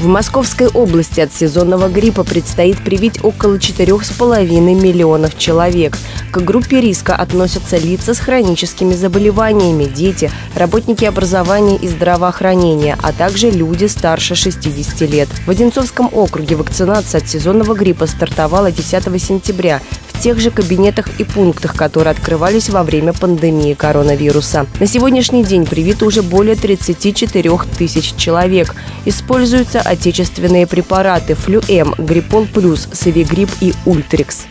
В Московской области от сезонного гриппа предстоит привить около 4,5 миллионов человек. К группе риска относятся лица с хроническими заболеваниями, дети, работники образования и здравоохранения, а также люди старше 60 лет. В Одинцовском округе вакцинация от сезонного гриппа стартовала 10 сентября тех же кабинетах и пунктах, которые открывались во время пандемии коронавируса. На сегодняшний день привито уже более 34 тысяч человек. Используются отечественные препараты «Флю-М», «Гриппол плюс», «Савигрипп» и «Ультрикс».